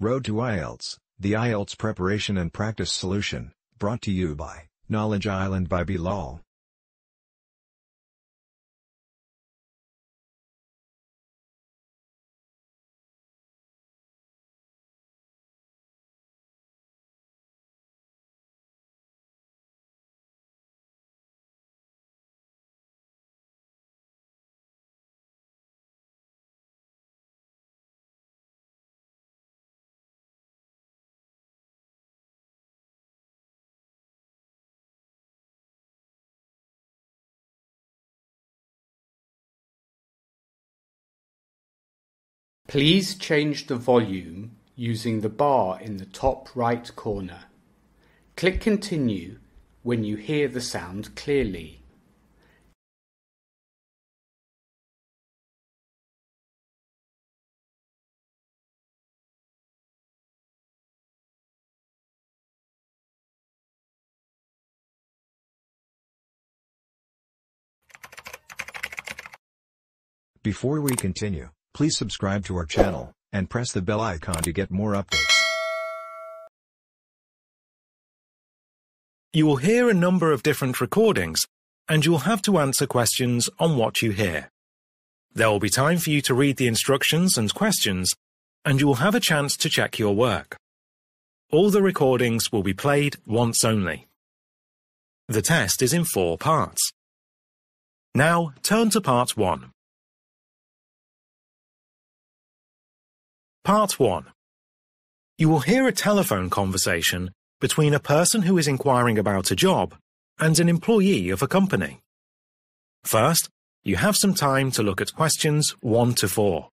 Road to IELTS, the IELTS preparation and practice solution, brought to you by Knowledge Island by Bilal. Please change the volume using the bar in the top right corner. Click Continue when you hear the sound clearly. Before we continue, please subscribe to our channel, and press the bell icon to get more updates. You will hear a number of different recordings, and you will have to answer questions on what you hear. There will be time for you to read the instructions and questions, and you will have a chance to check your work. All the recordings will be played once only. The test is in four parts. Now turn to part 1. Part 1. You will hear a telephone conversation between a person who is inquiring about a job and an employee of a company. First, you have some time to look at questions 1 to 4.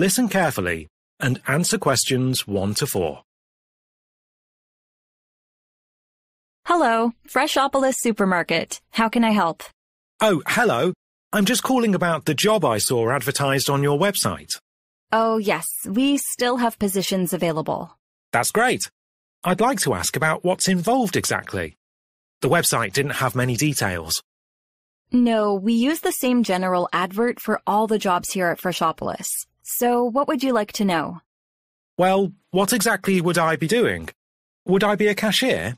Listen carefully and answer questions 1 to 4. Hello, Freshopolis Supermarket. How can I help? Oh, hello. I'm just calling about the job I saw advertised on your website. Oh, yes, we still have positions available. That's great. I'd like to ask about what's involved exactly. The website didn't have many details. No, we use the same general advert for all the jobs here at Freshopolis. So, what would you like to know? Well, what exactly would I be doing? Would I be a cashier?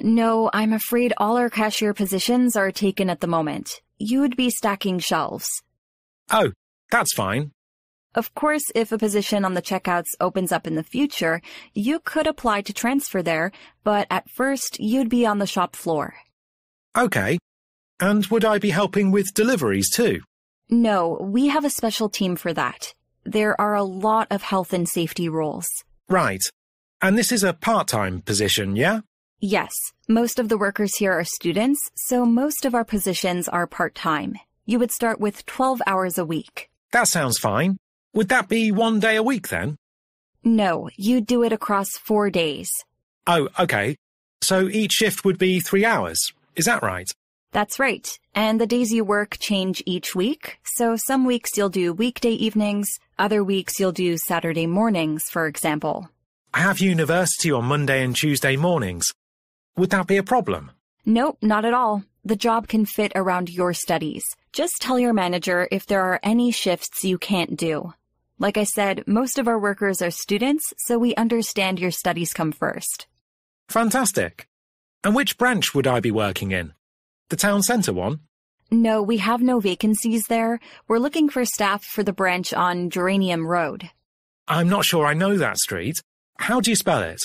No, I'm afraid all our cashier positions are taken at the moment. You would be stacking shelves. Oh, that's fine. Of course, if a position on the checkouts opens up in the future, you could apply to transfer there, but at first you'd be on the shop floor. Okay. And would I be helping with deliveries too? No, we have a special team for that. There are a lot of health and safety rules. Right. And this is a part-time position, yeah? Yes, most of the workers here are students, so most of our positions are part-time. You would start with 12 hours a week. That sounds fine. Would that be one day a week then? No, you'd do it across four days. Oh, okay. So each shift would be three hours. Is that right? That's right. And the days you work change each week. So some weeks you'll do weekday evenings, other weeks you'll do Saturday mornings, for example. I have university on Monday and Tuesday mornings. Would that be a problem? Nope, not at all. The job can fit around your studies. Just tell your manager if there are any shifts you can't do. Like I said, most of our workers are students, so we understand your studies come first. Fantastic. And which branch would I be working in? The town centre one? No, we have no vacancies there. We're looking for staff for the branch on Geranium Road. I'm not sure I know that street. How do you spell it?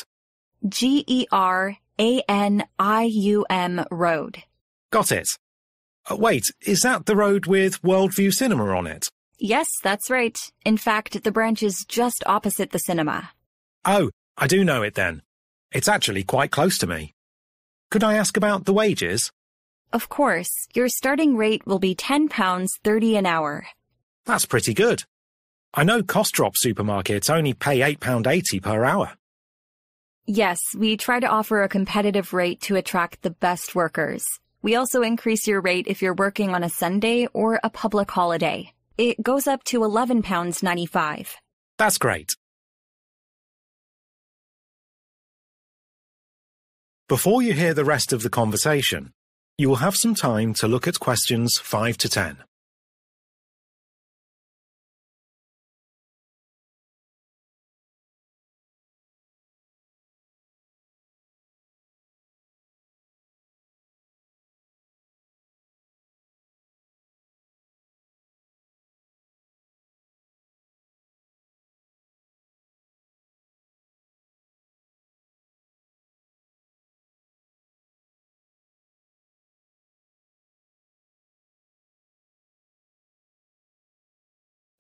G E R A N I U M Road. Got it. Uh, wait, is that the road with Worldview Cinema on it? Yes, that's right. In fact, the branch is just opposite the cinema. Oh, I do know it then. It's actually quite close to me. Could I ask about the wages? Of course, your starting rate will be £10.30 an hour. That's pretty good. I know Cost Drop supermarkets only pay £8.80 per hour. Yes, we try to offer a competitive rate to attract the best workers. We also increase your rate if you're working on a Sunday or a public holiday. It goes up to £11.95. That's great. Before you hear the rest of the conversation, you will have some time to look at questions 5 to 10.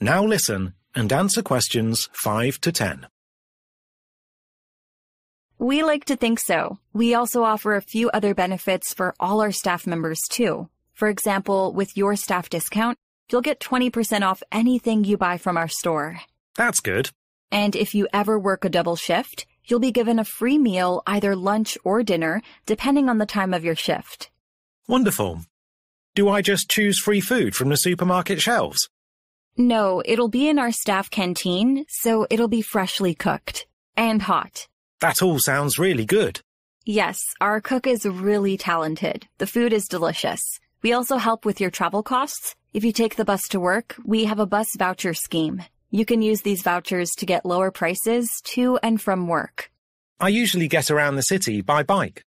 Now listen and answer questions 5 to 10. We like to think so. We also offer a few other benefits for all our staff members too. For example, with your staff discount, you'll get 20% off anything you buy from our store. That's good. And if you ever work a double shift, you'll be given a free meal, either lunch or dinner, depending on the time of your shift. Wonderful. Do I just choose free food from the supermarket shelves? No, it'll be in our staff canteen, so it'll be freshly cooked. And hot. That all sounds really good. Yes, our cook is really talented. The food is delicious. We also help with your travel costs. If you take the bus to work, we have a bus voucher scheme. You can use these vouchers to get lower prices to and from work. I usually get around the city by bike.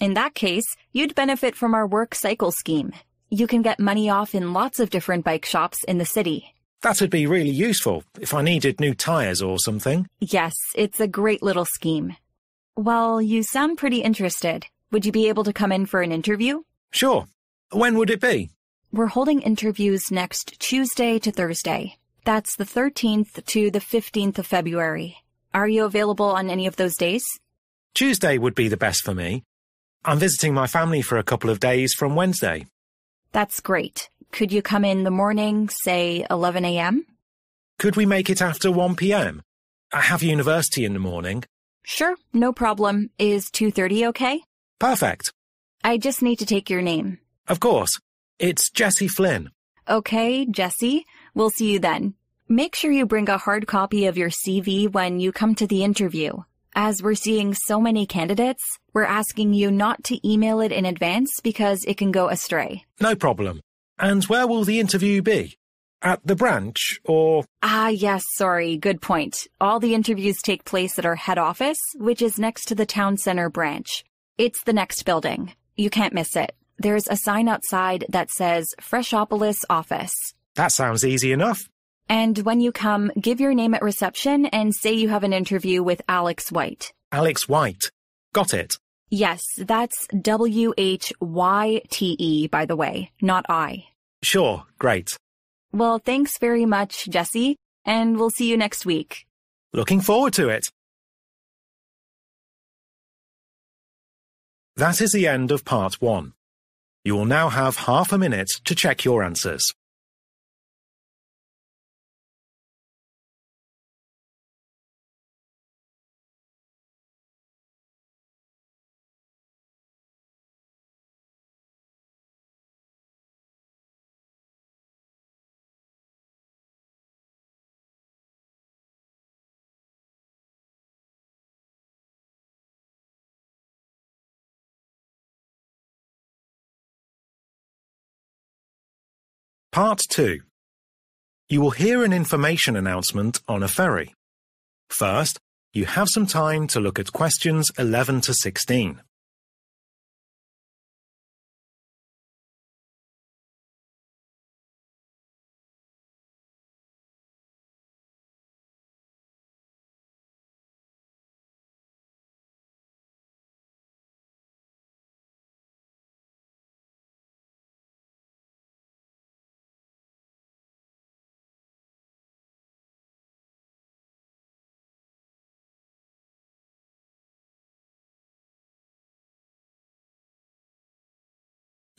In that case, you'd benefit from our work cycle scheme. You can get money off in lots of different bike shops in the city. That would be really useful if I needed new tyres or something. Yes, it's a great little scheme. Well, you sound pretty interested. Would you be able to come in for an interview? Sure. When would it be? We're holding interviews next Tuesday to Thursday. That's the 13th to the 15th of February. Are you available on any of those days? Tuesday would be the best for me. I'm visiting my family for a couple of days from Wednesday. That's great. Could you come in the morning, say 11 a.m.? Could we make it after 1 p.m.? I have university in the morning. Sure, no problem. Is 2.30 okay? Perfect. I just need to take your name. Of course. It's Jesse Flynn. Okay, Jesse. We'll see you then. Make sure you bring a hard copy of your CV when you come to the interview. As we're seeing so many candidates, we're asking you not to email it in advance because it can go astray. No problem. And where will the interview be? At the branch, or? Ah, yes, sorry, good point. All the interviews take place at our head office, which is next to the town center branch. It's the next building. You can't miss it. There's a sign outside that says Freshopolis Office. That sounds easy enough. And when you come, give your name at reception and say you have an interview with Alex White. Alex White. Got it. Yes, that's W H Y T E, by the way, not I. Sure, great. Well, thanks very much, Jesse, and we'll see you next week. Looking forward to it. That is the end of part one. You will now have half a minute to check your answers. Part 2. You will hear an information announcement on a ferry. First, you have some time to look at questions 11 to 16.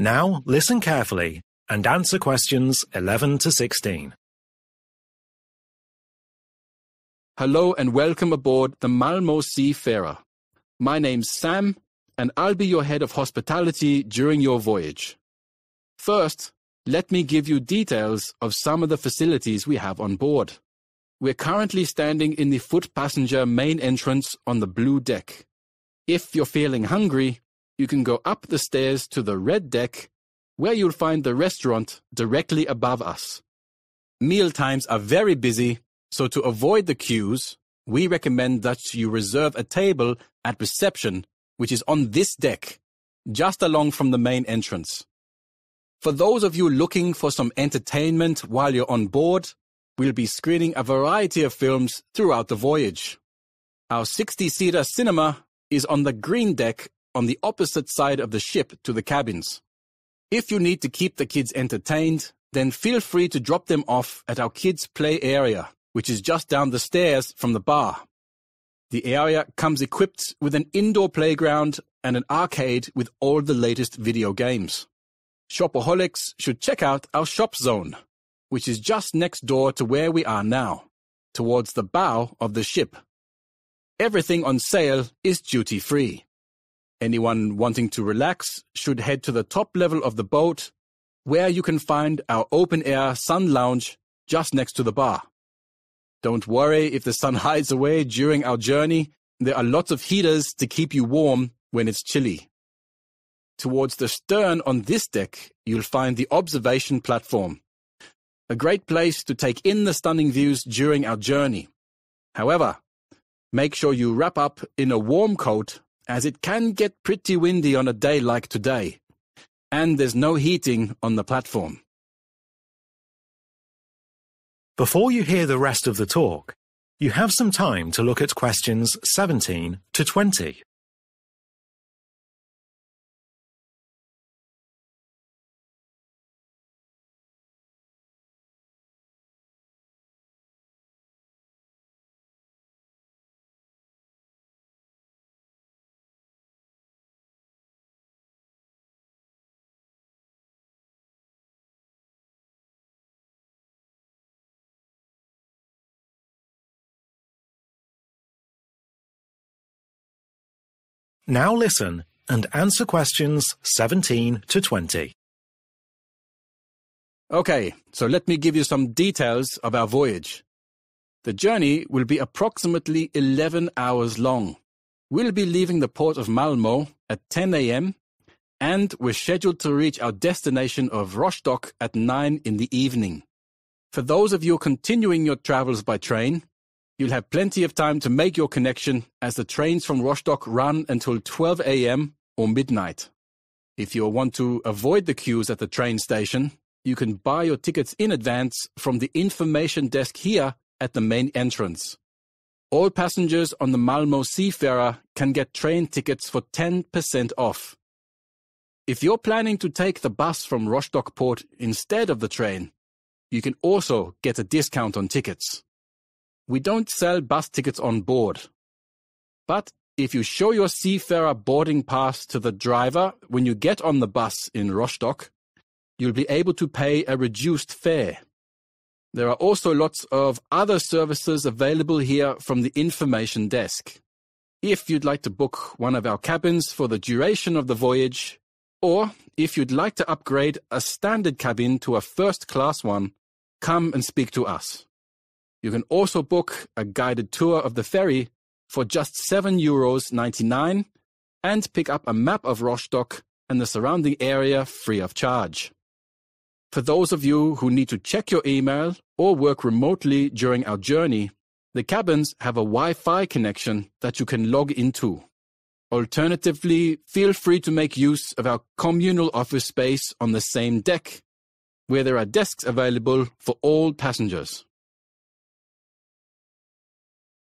Now listen carefully and answer questions 11 to 16. Hello and welcome aboard the Malmo Seafarer. My name's Sam, and I'll be your head of hospitality during your voyage. First, let me give you details of some of the facilities we have on board. We're currently standing in the foot passenger main entrance on the blue deck. If you're feeling hungry, you can go up the stairs to the red deck, where you'll find the restaurant directly above us. Meal times are very busy, so to avoid the queues, we recommend that you reserve a table at reception, which is on this deck, just along from the main entrance. For those of you looking for some entertainment while you're on board, we'll be screening a variety of films throughout the voyage. Our 60-seater cinema is on the green deck on the opposite side of the ship to the cabins. If you need to keep the kids entertained, then feel free to drop them off at our kids' play area, which is just down the stairs from the bar. The area comes equipped with an indoor playground and an arcade with all the latest video games. Shopaholics should check out our shop zone, which is just next door to where we are now, towards the bow of the ship. Everything on sale is duty free. Anyone wanting to relax should head to the top level of the boat, where you can find our open air sun lounge just next to the bar. Don't worry if the sun hides away during our journey, there are lots of heaters to keep you warm when it's chilly. Towards the stern on this deck, you'll find the observation platform. A great place to take in the stunning views during our journey. However, make sure you wrap up in a warm coat as it can get pretty windy on a day like today. And there's no heating on the platform. Before you hear the rest of the talk, you have some time to look at questions 17 to 20. Now listen and answer questions 17 to 20. Okay, so let me give you some details of our voyage. The journey will be approximately 11 hours long. We'll be leaving the port of Malmo at 10 a.m. and we're scheduled to reach our destination of Rostock at 9 in the evening. For those of you continuing your travels by train, You'll have plenty of time to make your connection as the trains from Rostock run until 12 a.m. or midnight. If you want to avoid the queues at the train station, you can buy your tickets in advance from the information desk here at the main entrance. All passengers on the Malmo Seafarer can get train tickets for 10% off. If you're planning to take the bus from Rostock Port instead of the train, you can also get a discount on tickets. We don't sell bus tickets on board. But if you show your seafarer boarding pass to the driver when you get on the bus in Rostock, you'll be able to pay a reduced fare. There are also lots of other services available here from the information desk. If you'd like to book one of our cabins for the duration of the voyage, or if you'd like to upgrade a standard cabin to a first class one, come and speak to us. You can also book a guided tour of the ferry for just €7 Euros 99 and pick up a map of Rostock and the surrounding area free of charge. For those of you who need to check your email or work remotely during our journey, the cabins have a Wi-Fi connection that you can log into. Alternatively, feel free to make use of our communal office space on the same deck, where there are desks available for all passengers.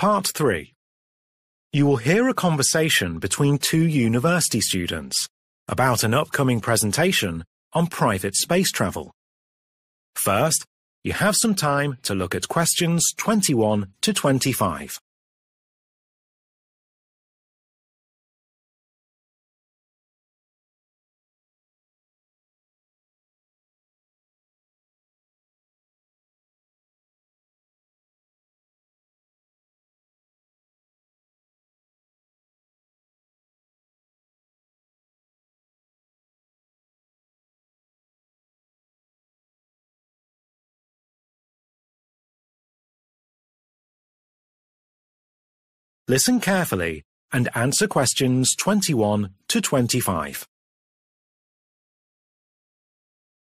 Part 3. You will hear a conversation between two university students about an upcoming presentation on private space travel. First, you have some time to look at questions 21 to 25. Listen carefully and answer questions 21 to 25.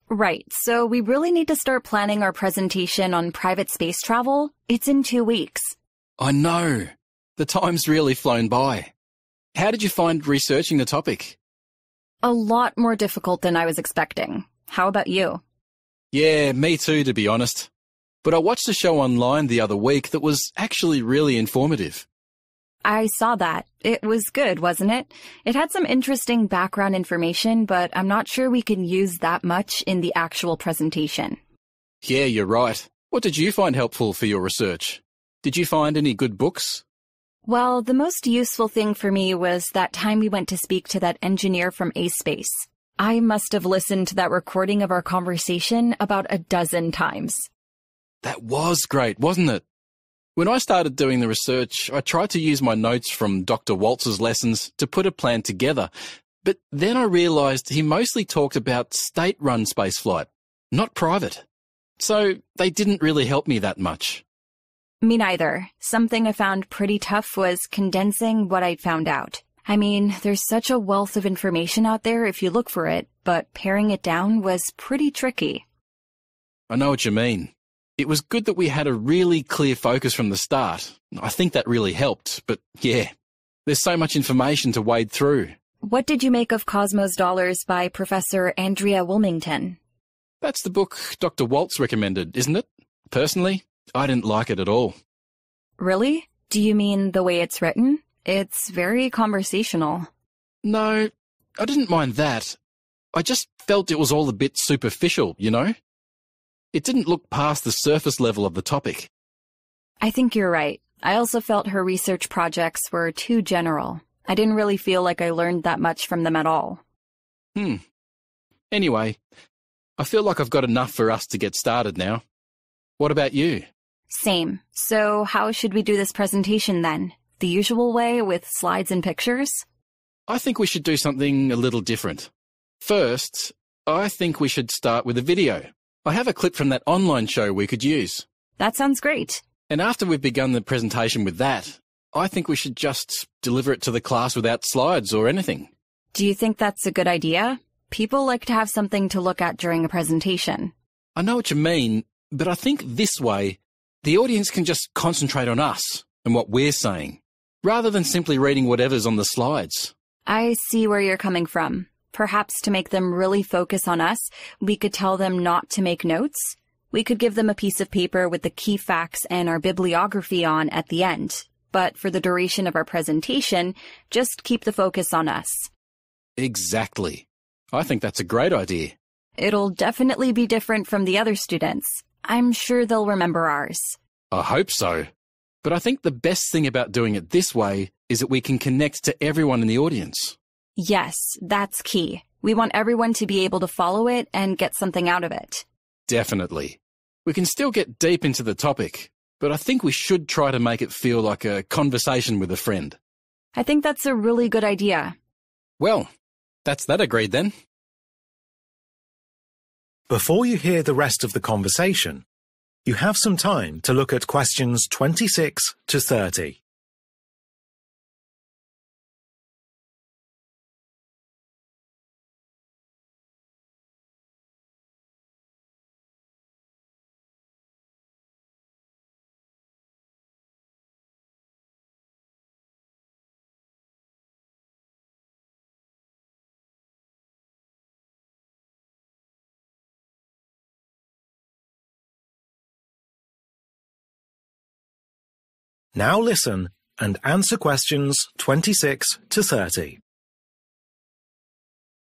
Right, so we really need to start planning our presentation on private space travel. It's in two weeks. I know. The time's really flown by. How did you find researching the topic? A lot more difficult than I was expecting. How about you? Yeah, me too, to be honest. But I watched a show online the other week that was actually really informative. I saw that. It was good, wasn't it? It had some interesting background information, but I'm not sure we can use that much in the actual presentation. Yeah, you're right. What did you find helpful for your research? Did you find any good books? Well, the most useful thing for me was that time we went to speak to that engineer from A-Space. I must have listened to that recording of our conversation about a dozen times. That was great, wasn't it? When I started doing the research, I tried to use my notes from Dr. Waltz's lessons to put a plan together, but then I realised he mostly talked about state-run spaceflight, not private. So they didn't really help me that much. Me neither. Something I found pretty tough was condensing what I'd found out. I mean, there's such a wealth of information out there if you look for it, but paring it down was pretty tricky. I know what you mean. It was good that we had a really clear focus from the start. I think that really helped, but yeah, there's so much information to wade through. What did you make of Cosmos Dollars by Professor Andrea Wilmington? That's the book Dr. Waltz recommended, isn't it? Personally, I didn't like it at all. Really? Do you mean the way it's written? It's very conversational. No, I didn't mind that. I just felt it was all a bit superficial, you know? It didn't look past the surface level of the topic. I think you're right. I also felt her research projects were too general. I didn't really feel like I learned that much from them at all. Hmm. Anyway, I feel like I've got enough for us to get started now. What about you? Same. So how should we do this presentation then? The usual way with slides and pictures? I think we should do something a little different. First, I think we should start with a video. I have a clip from that online show we could use. That sounds great. And after we've begun the presentation with that, I think we should just deliver it to the class without slides or anything. Do you think that's a good idea? People like to have something to look at during a presentation. I know what you mean, but I think this way, the audience can just concentrate on us and what we're saying, rather than simply reading whatever's on the slides. I see where you're coming from. Perhaps to make them really focus on us, we could tell them not to make notes. We could give them a piece of paper with the key facts and our bibliography on at the end. But for the duration of our presentation, just keep the focus on us. Exactly. I think that's a great idea. It'll definitely be different from the other students. I'm sure they'll remember ours. I hope so. But I think the best thing about doing it this way is that we can connect to everyone in the audience. Yes, that's key. We want everyone to be able to follow it and get something out of it. Definitely. We can still get deep into the topic, but I think we should try to make it feel like a conversation with a friend. I think that's a really good idea. Well, that's that agreed then. Before you hear the rest of the conversation, you have some time to look at questions 26 to 30. Now listen and answer questions 26 to 30.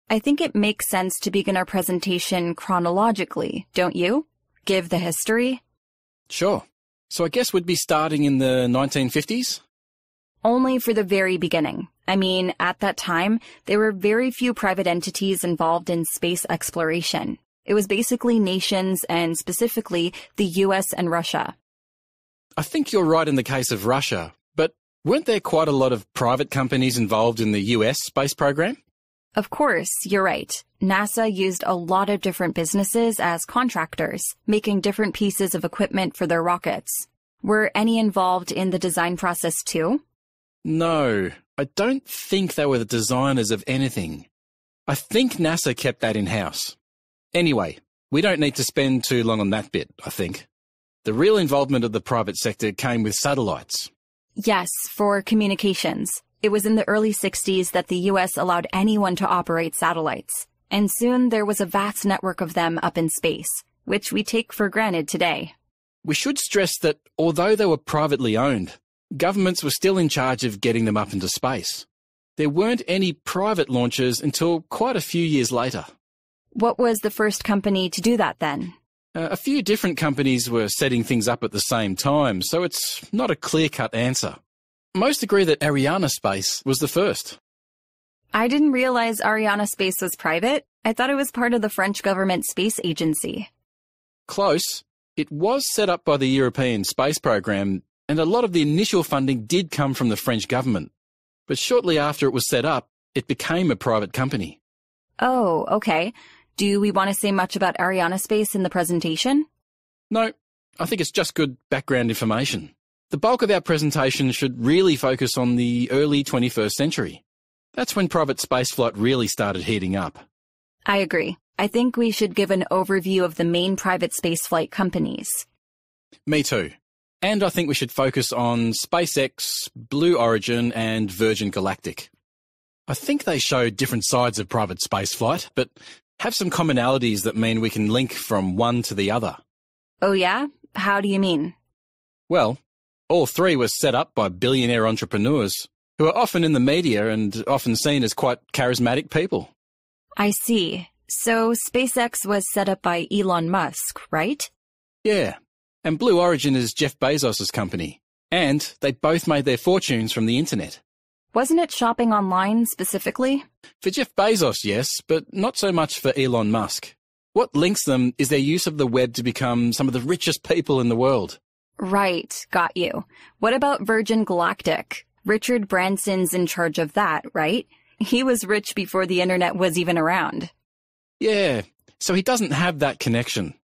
I think it makes sense to begin our presentation chronologically, don't you? Give the history? Sure. So I guess we'd be starting in the 1950s? Only for the very beginning. I mean, at that time, there were very few private entities involved in space exploration. It was basically nations and specifically the US and Russia. I think you're right in the case of Russia, but weren't there quite a lot of private companies involved in the US space program? Of course, you're right. NASA used a lot of different businesses as contractors, making different pieces of equipment for their rockets. Were any involved in the design process too? No, I don't think they were the designers of anything. I think NASA kept that in house. Anyway, we don't need to spend too long on that bit, I think. The real involvement of the private sector came with satellites. Yes, for communications. It was in the early 60s that the US allowed anyone to operate satellites. And soon there was a vast network of them up in space, which we take for granted today. We should stress that although they were privately owned, governments were still in charge of getting them up into space. There weren't any private launches until quite a few years later. What was the first company to do that then? Uh, a few different companies were setting things up at the same time, so it's not a clear cut answer. Most agree that Arianespace was the first. I didn't realize Arianespace was private. I thought it was part of the French government space agency. Close. It was set up by the European Space Program, and a lot of the initial funding did come from the French government. But shortly after it was set up, it became a private company. Oh, okay. Do we want to say much about Arianespace in the presentation? No, I think it's just good background information. The bulk of our presentation should really focus on the early 21st century. That's when private spaceflight really started heating up. I agree. I think we should give an overview of the main private spaceflight companies. Me too. And I think we should focus on SpaceX, Blue Origin, and Virgin Galactic. I think they show different sides of private spaceflight, but have some commonalities that mean we can link from one to the other. Oh yeah? How do you mean? Well, all three were set up by billionaire entrepreneurs who are often in the media and often seen as quite charismatic people. I see. So SpaceX was set up by Elon Musk, right? Yeah. And Blue Origin is Jeff Bezos' company. And they both made their fortunes from the internet. Wasn't it shopping online specifically? For Jeff Bezos, yes, but not so much for Elon Musk. What links them is their use of the web to become some of the richest people in the world. Right, got you. What about Virgin Galactic? Richard Branson's in charge of that, right? He was rich before the internet was even around. Yeah, so he doesn't have that connection.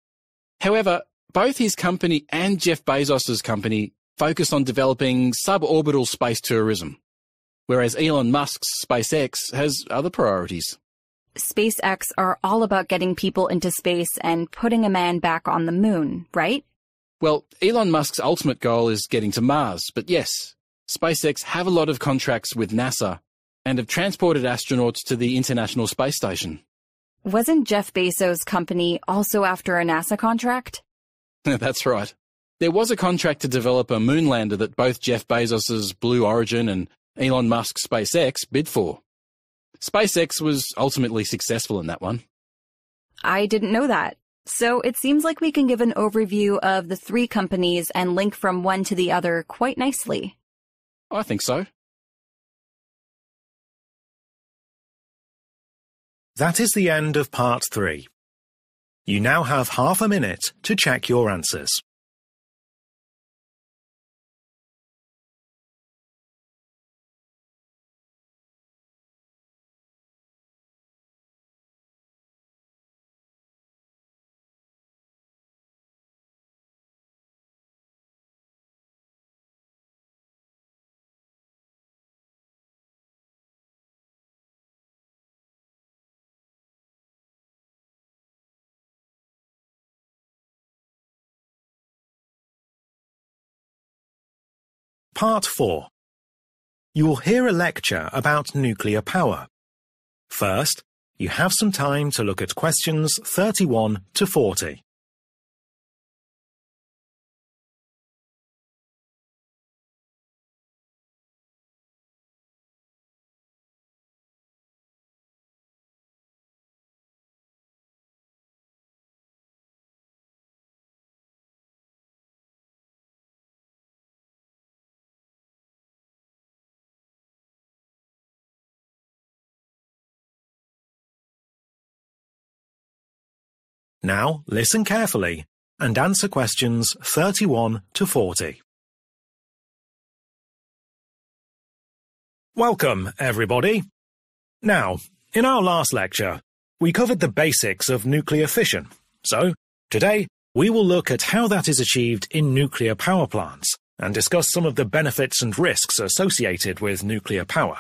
However, both his company and Jeff Bezos' company focus on developing suborbital space tourism whereas Elon Musk's SpaceX has other priorities. SpaceX are all about getting people into space and putting a man back on the moon, right? Well, Elon Musk's ultimate goal is getting to Mars, but yes, SpaceX have a lot of contracts with NASA and have transported astronauts to the International Space Station. Wasn't Jeff Bezos' company also after a NASA contract? That's right. There was a contract to develop a moonlander that both Jeff Bezos' Blue Origin and Elon Musk's SpaceX bid for. SpaceX was ultimately successful in that one. I didn't know that. So it seems like we can give an overview of the three companies and link from one to the other quite nicely. I think so. That is the end of part three. You now have half a minute to check your answers. Part 4 You will hear a lecture about nuclear power. First, you have some time to look at questions 31 to 40. Now listen carefully and answer questions 31 to 40. Welcome, everybody. Now, in our last lecture, we covered the basics of nuclear fission. So, today, we will look at how that is achieved in nuclear power plants and discuss some of the benefits and risks associated with nuclear power.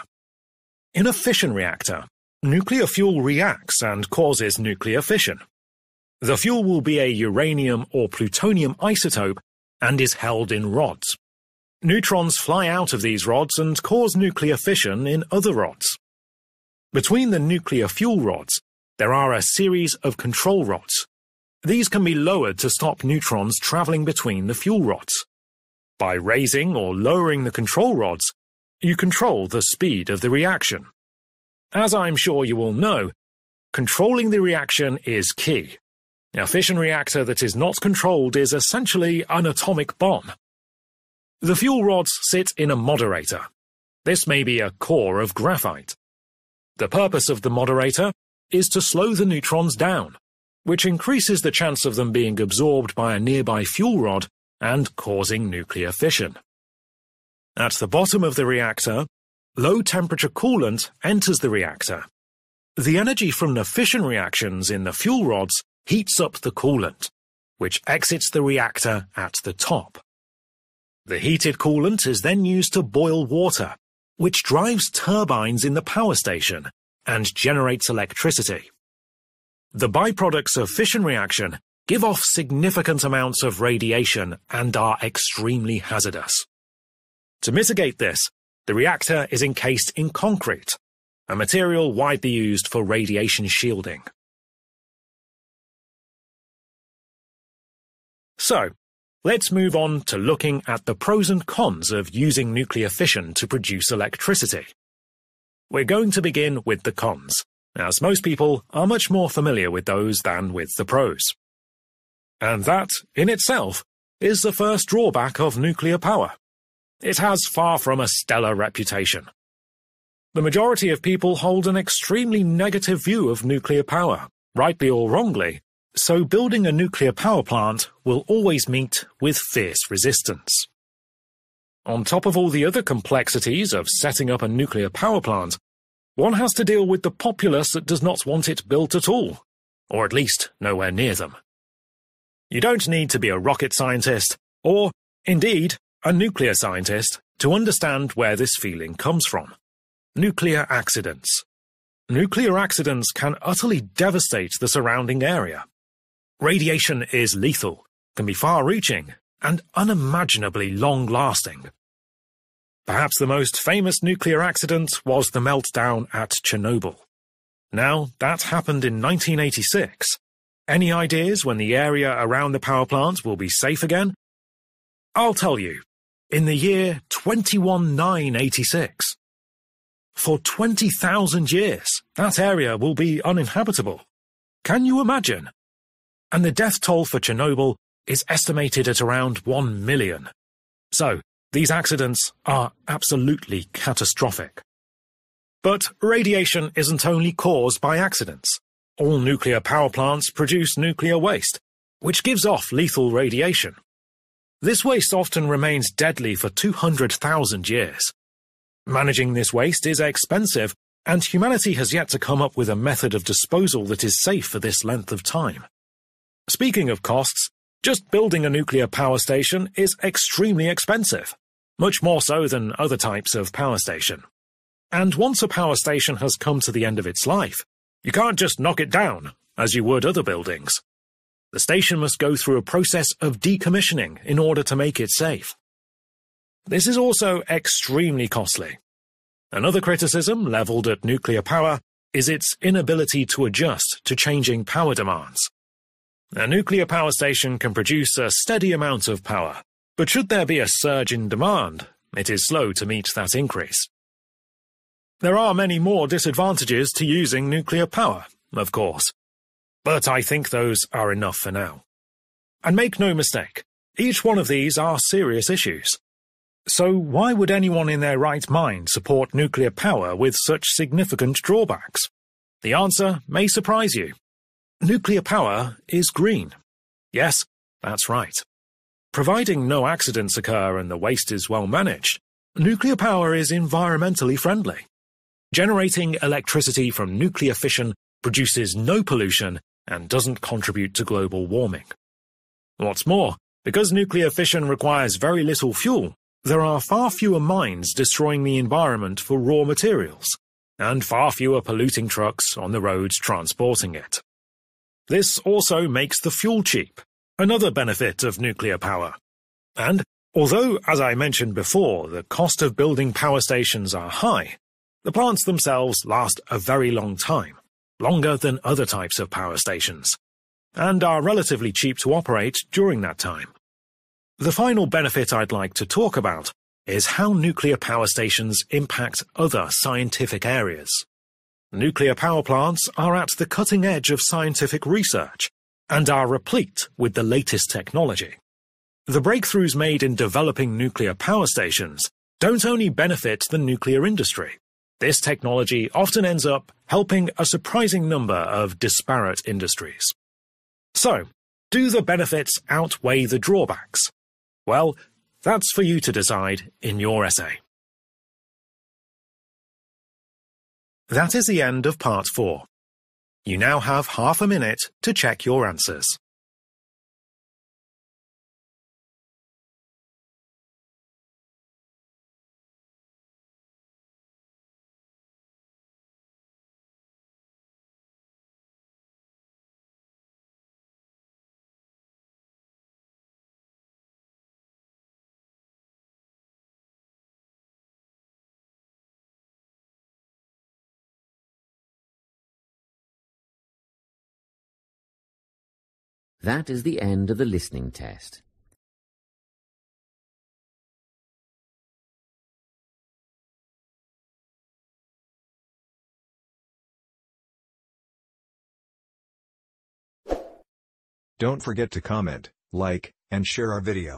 In a fission reactor, nuclear fuel reacts and causes nuclear fission. The fuel will be a uranium or plutonium isotope and is held in rods. Neutrons fly out of these rods and cause nuclear fission in other rods. Between the nuclear fuel rods, there are a series of control rods. These can be lowered to stop neutrons traveling between the fuel rods. By raising or lowering the control rods, you control the speed of the reaction. As I'm sure you all know, controlling the reaction is key. A fission reactor that is not controlled is essentially an atomic bomb. The fuel rods sit in a moderator. This may be a core of graphite. The purpose of the moderator is to slow the neutrons down, which increases the chance of them being absorbed by a nearby fuel rod and causing nuclear fission. At the bottom of the reactor, low temperature coolant enters the reactor. The energy from the fission reactions in the fuel rods heats up the coolant, which exits the reactor at the top. The heated coolant is then used to boil water, which drives turbines in the power station and generates electricity. The byproducts of fission reaction give off significant amounts of radiation and are extremely hazardous. To mitigate this, the reactor is encased in concrete, a material widely used for radiation shielding. So, let's move on to looking at the pros and cons of using nuclear fission to produce electricity. We're going to begin with the cons, as most people are much more familiar with those than with the pros. And that, in itself, is the first drawback of nuclear power. It has far from a stellar reputation. The majority of people hold an extremely negative view of nuclear power, rightly or wrongly, so building a nuclear power plant will always meet with fierce resistance. On top of all the other complexities of setting up a nuclear power plant, one has to deal with the populace that does not want it built at all, or at least nowhere near them. You don't need to be a rocket scientist, or, indeed, a nuclear scientist, to understand where this feeling comes from. Nuclear accidents. Nuclear accidents can utterly devastate the surrounding area. Radiation is lethal, can be far-reaching, and unimaginably long-lasting. Perhaps the most famous nuclear accident was the meltdown at Chernobyl. Now, that happened in 1986. Any ideas when the area around the power plant will be safe again? I'll tell you. In the year 21986. For 20,000 years, that area will be uninhabitable. Can you imagine? And the death toll for Chernobyl is estimated at around 1 million. So, these accidents are absolutely catastrophic. But radiation isn't only caused by accidents. All nuclear power plants produce nuclear waste, which gives off lethal radiation. This waste often remains deadly for 200,000 years. Managing this waste is expensive, and humanity has yet to come up with a method of disposal that is safe for this length of time. Speaking of costs, just building a nuclear power station is extremely expensive, much more so than other types of power station. And once a power station has come to the end of its life, you can't just knock it down, as you would other buildings. The station must go through a process of decommissioning in order to make it safe. This is also extremely costly. Another criticism levelled at nuclear power is its inability to adjust to changing power demands. A nuclear power station can produce a steady amount of power, but should there be a surge in demand, it is slow to meet that increase. There are many more disadvantages to using nuclear power, of course, but I think those are enough for now. And make no mistake, each one of these are serious issues. So why would anyone in their right mind support nuclear power with such significant drawbacks? The answer may surprise you. Nuclear power is green. Yes, that's right. Providing no accidents occur and the waste is well managed, nuclear power is environmentally friendly. Generating electricity from nuclear fission produces no pollution and doesn't contribute to global warming. What's more, because nuclear fission requires very little fuel, there are far fewer mines destroying the environment for raw materials, and far fewer polluting trucks on the roads transporting it. This also makes the fuel cheap, another benefit of nuclear power. And, although, as I mentioned before, the cost of building power stations are high, the plants themselves last a very long time, longer than other types of power stations, and are relatively cheap to operate during that time. The final benefit I'd like to talk about is how nuclear power stations impact other scientific areas. Nuclear power plants are at the cutting edge of scientific research and are replete with the latest technology. The breakthroughs made in developing nuclear power stations don't only benefit the nuclear industry. This technology often ends up helping a surprising number of disparate industries. So, do the benefits outweigh the drawbacks? Well, that's for you to decide in your essay. That is the end of part four. You now have half a minute to check your answers. That is the end of the listening test. Don't forget to comment, like, and share our video.